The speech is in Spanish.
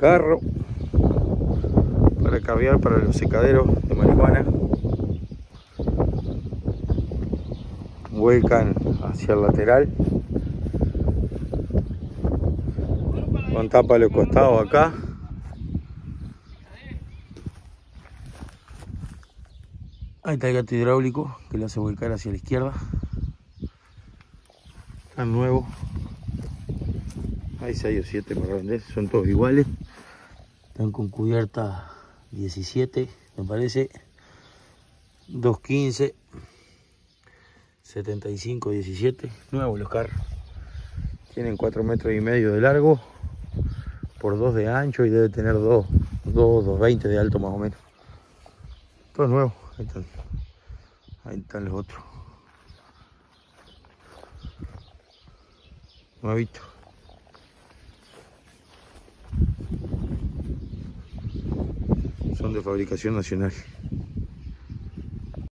carro para cargar para los secaderos de marihuana. Vuelcan hacia el lateral. Con tapa a los costados acá. Ahí está gato hidráulico que lo hace volcar hacia la izquierda. Están nuevos. Hay 6 o 7 más grandes, son todos iguales. Están con cubierta 17, me parece. 215, 75, 17. Nuevos los carros. Tienen 4 metros y medio de largo por 2 de ancho y debe tener 2, 2, 220 de alto más o menos. Todos nuevos. Ahí están. Ahí están los otros. Nuevito. Son de fabricación nacional.